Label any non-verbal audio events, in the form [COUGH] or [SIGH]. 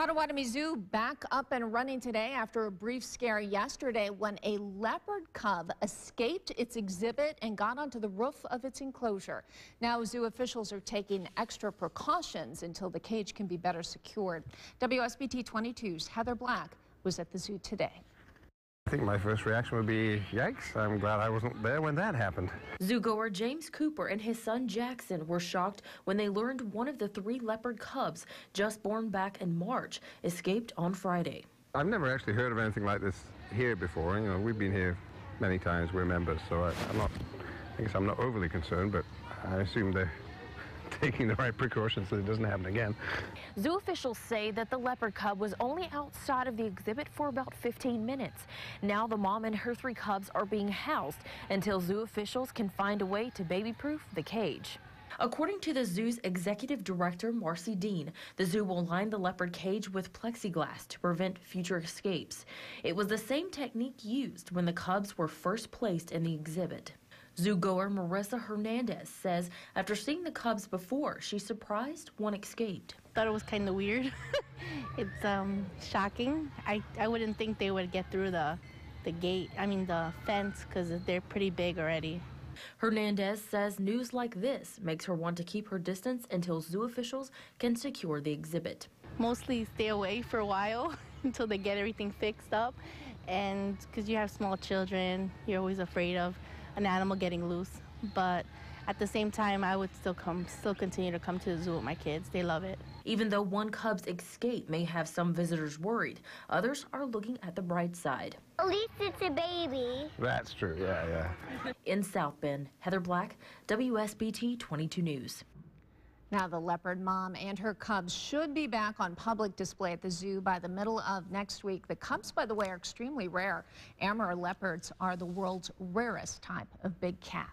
Potawatomi Zoo back up and running today after a brief scare yesterday when a leopard cub escaped its exhibit and got onto the roof of its enclosure. Now zoo officials are taking extra precautions until the cage can be better secured. WSBT 22's Heather Black was at the zoo today. I think my first reaction would be, yikes, I'm glad I wasn't there when that happened. Zoogoer James Cooper and his son Jackson were shocked when they learned one of the three leopard cubs, just born back in March, escaped on Friday. I've never actually heard of anything like this here before. You know, we've been here many times, we're members, so I, I'm not, I guess I'm not overly concerned, but I assume they're taking the right precautions so it doesn't happen again. Zoo officials say that the leopard cub was only outside of the exhibit for about 15 minutes. Now the mom and her three cubs are being housed until zoo officials can find a way to baby-proof the cage. According to the zoo's executive director, Marcy Dean, the zoo will line the leopard cage with plexiglass to prevent future escapes. It was the same technique used when the cubs were first placed in the exhibit. Zoogoer Marissa Hernandez says after seeing the cubs before, she's surprised one escaped. Thought it was kind of weird. [LAUGHS] it's um, shocking. I, I wouldn't think they would get through the, the gate, I mean the fence, because they're pretty big already. Hernandez says news like this makes her want to keep her distance until zoo officials can secure the exhibit. Mostly stay away for a while [LAUGHS] until they get everything fixed up. And because you have small children, you're always afraid of an animal getting loose. But at the same time, I would still come, still continue to come to the zoo with my kids. They love it. Even though one cub's escape may have some visitors worried, others are looking at the bright side. At least it's a baby. That's true, yeah, yeah. In South Bend, Heather Black, WSBT 22 News. Now, the leopard mom and her cubs should be back on public display at the zoo by the middle of next week. The cubs, by the way, are extremely rare. Amur leopards are the world's rarest type of big cat.